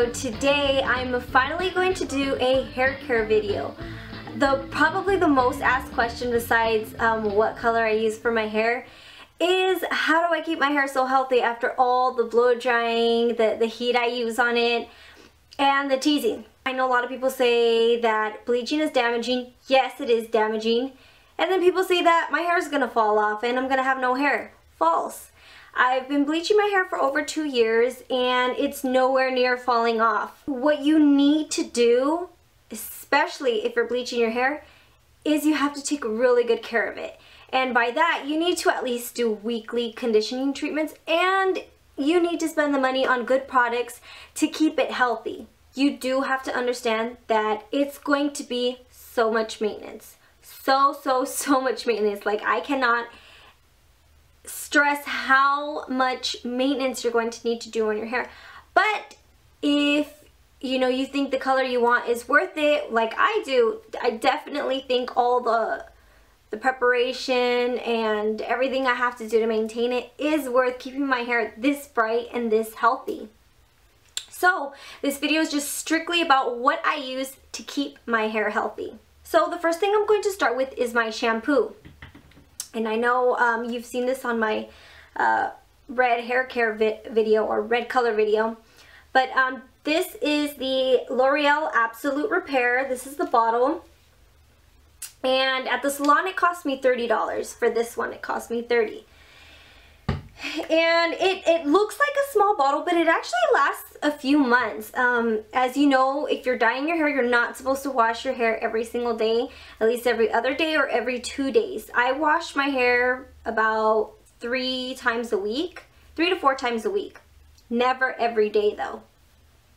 So today I'm finally going to do a hair care video. The Probably the most asked question besides um, what color I use for my hair is how do I keep my hair so healthy after all the blow drying, the, the heat I use on it, and the teasing. I know a lot of people say that bleaching is damaging. Yes, it is damaging. And then people say that my hair is going to fall off and I'm going to have no hair. False. I've been bleaching my hair for over two years and it's nowhere near falling off. What you need to do, especially if you're bleaching your hair, is you have to take really good care of it. And by that, you need to at least do weekly conditioning treatments and you need to spend the money on good products to keep it healthy. You do have to understand that it's going to be so much maintenance. So, so, so much maintenance. Like I cannot stress how much maintenance you're going to need to do on your hair. But if you know you think the color you want is worth it, like I do, I definitely think all the the preparation and everything I have to do to maintain it is worth keeping my hair this bright and this healthy. So this video is just strictly about what I use to keep my hair healthy. So the first thing I'm going to start with is my shampoo. And I know um, you've seen this on my uh, red hair care vi video or red color video. But um, this is the L'Oreal Absolut Repair. This is the bottle. And at the salon it cost me $30. For this one it cost me 30 and it, it looks like a small bottle, but it actually lasts a few months. Um, as you know, if you're dyeing your hair, you're not supposed to wash your hair every single day, at least every other day or every two days. I wash my hair about three times a week, three to four times a week. Never every day though.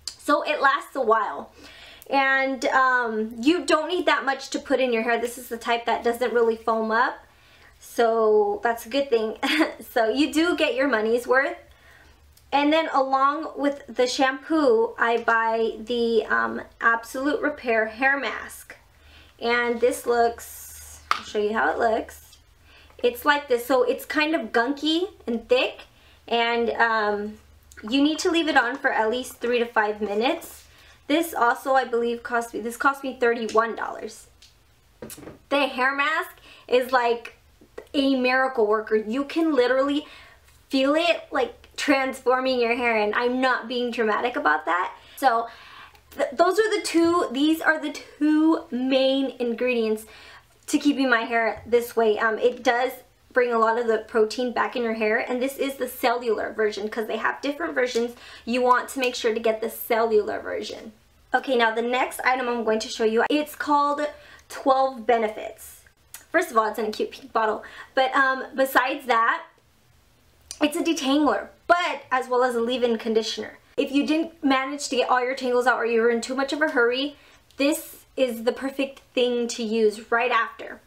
So it lasts a while. And um, you don't need that much to put in your hair. This is the type that doesn't really foam up. So that's a good thing. so you do get your money's worth. And then along with the shampoo, I buy the um, Absolut Repair Hair Mask. And this looks, I'll show you how it looks. It's like this, so it's kind of gunky and thick. And um, you need to leave it on for at least three to five minutes. This also, I believe, cost me, this cost me $31. The hair mask is like a miracle worker. You can literally feel it like transforming your hair and I'm not being dramatic about that. So th those are the two, these are the two main ingredients to keeping my hair this way. Um, it does bring a lot of the protein back in your hair and this is the cellular version because they have different versions. You want to make sure to get the cellular version. Okay, now the next item I'm going to show you, it's called 12 Benefits. First of all, it's in a cute pink bottle. But um, besides that, it's a detangler, but as well as a leave-in conditioner. If you didn't manage to get all your tangles out or you were in too much of a hurry, this is the perfect thing to use right after.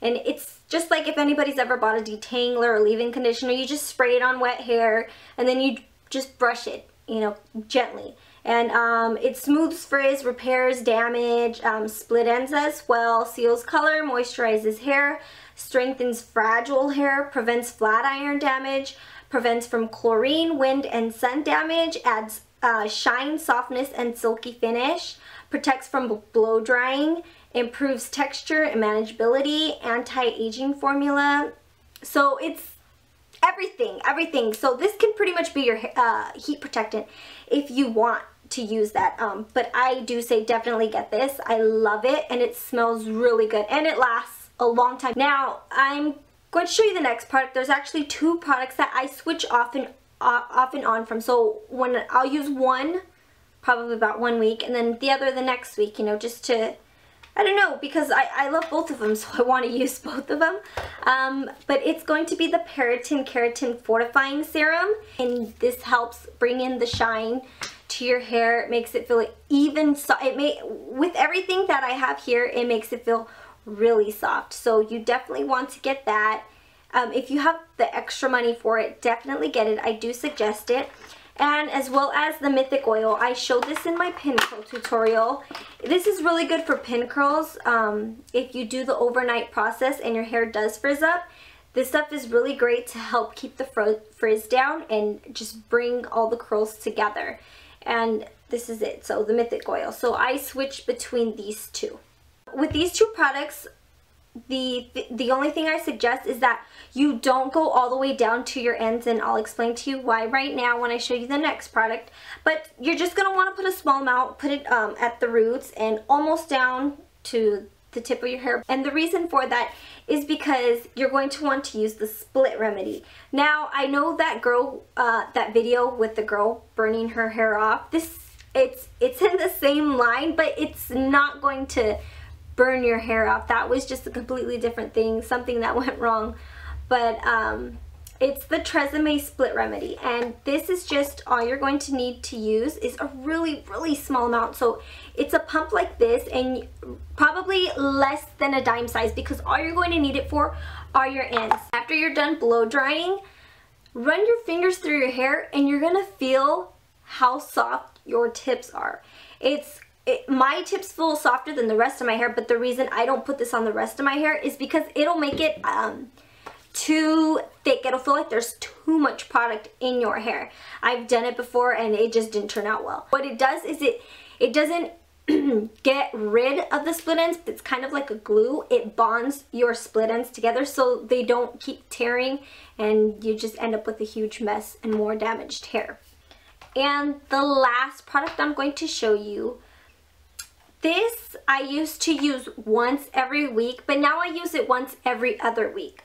And it's just like if anybody's ever bought a detangler or leave-in conditioner, you just spray it on wet hair and then you just brush it, you know, gently. And um, it smooths frizz, repairs damage, um, split ends as well, seals color, moisturizes hair, strengthens fragile hair, prevents flat iron damage, prevents from chlorine, wind, and sun damage, adds uh, shine, softness, and silky finish, protects from blow drying, improves texture and manageability, anti-aging formula. So it's everything, everything. So this can pretty much be your uh, heat protectant if you want to use that. Um, but I do say definitely get this. I love it and it smells really good and it lasts a long time. Now I'm going to show you the next product. There's actually two products that I switch off and, uh, off and on from. So when I'll use one probably about one week and then the other the next week, you know, just to I don't know because I, I love both of them so I want to use both of them. Um, but it's going to be the Peratin Keratin Fortifying Serum and this helps bring in the shine your hair. It makes it feel even so it may with everything that I have here, it makes it feel really soft. So you definitely want to get that. Um, if you have the extra money for it, definitely get it. I do suggest it. And as well as the Mythic Oil. I showed this in my pin curl tutorial. This is really good for pin curls. Um, if you do the overnight process and your hair does frizz up, this stuff is really great to help keep the frizz down and just bring all the curls together. And this is it, so the Mythic Oil. So I switch between these two. With these two products, the, the only thing I suggest is that you don't go all the way down to your ends and I'll explain to you why right now when I show you the next product. But you're just going to want to put a small amount, put it um, at the roots and almost down to the tip of your hair. And the reason for that is because you're going to want to use the split remedy. Now, I know that girl, uh, that video with the girl burning her hair off, this, it's, it's in the same line, but it's not going to burn your hair off. That was just a completely different thing, something that went wrong. But, um, it's the Tresemme Split Remedy and this is just all you're going to need to use is a really, really small amount. So it's a pump like this and probably less than a dime size because all you're going to need it for are your ends. After you're done blow drying, run your fingers through your hair and you're going to feel how soft your tips are. It's it, my tips feel softer than the rest of my hair, but the reason I don't put this on the rest of my hair is because it'll make it um, too thick. It'll feel like there's too much product in your hair. I've done it before and it just didn't turn out well. What it does is it, it doesn't get rid of the split ends. It's kind of like a glue. It bonds your split ends together so they don't keep tearing and you just end up with a huge mess and more damaged hair. And the last product I'm going to show you this I used to use once every week, but now I use it once every other week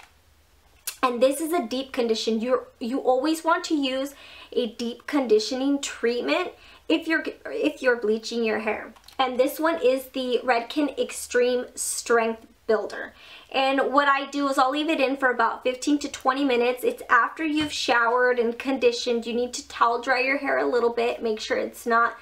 and this is a deep condition. You you always want to use a deep conditioning treatment if you're if you're bleaching your hair. And this one is the Redken Extreme Strength Builder. And what I do is I'll leave it in for about 15 to 20 minutes. It's after you've showered and conditioned. You need to towel dry your hair a little bit. Make sure it's not,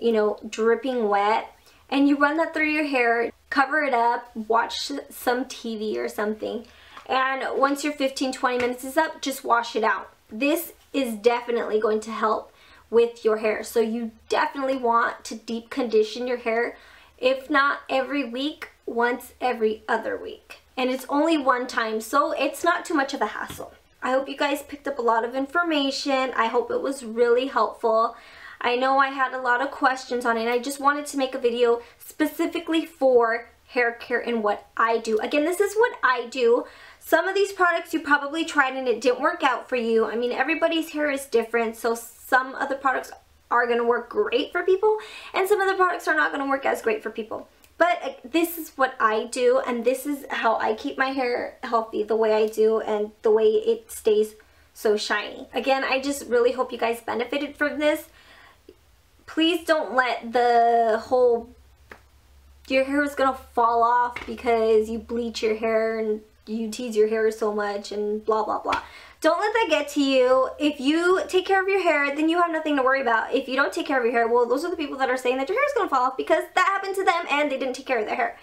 you know, dripping wet. And you run that through your hair, cover it up, watch some TV or something and once your 15-20 minutes is up, just wash it out. This is definitely going to help with your hair. So you definitely want to deep condition your hair, if not every week, once every other week. And it's only one time, so it's not too much of a hassle. I hope you guys picked up a lot of information. I hope it was really helpful. I know I had a lot of questions on it. I just wanted to make a video specifically for hair care and what I do. Again, this is what I do. Some of these products you probably tried and it didn't work out for you. I mean, everybody's hair is different, so some of the products are going to work great for people, and some of the products are not going to work as great for people. But uh, this is what I do, and this is how I keep my hair healthy, the way I do, and the way it stays so shiny. Again, I just really hope you guys benefited from this. Please don't let the whole your hair is gonna fall off because you bleach your hair and you tease your hair so much and blah blah blah. Don't let that get to you. If you take care of your hair, then you have nothing to worry about. If you don't take care of your hair, well, those are the people that are saying that your hair is to fall off because that happened to them and they didn't take care of their hair.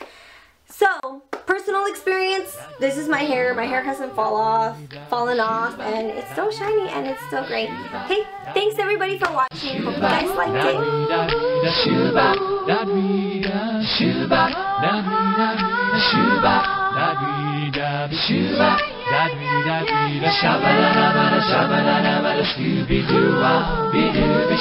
So, personal experience, this is my hair. My hair hasn't fall off, fallen off, and it's still shiny and it's still great. Hey, thanks everybody for watching. Hope you guys liked it da dee da dee da shabba da da ba da shabba da da ba da scooby doo wah be doo be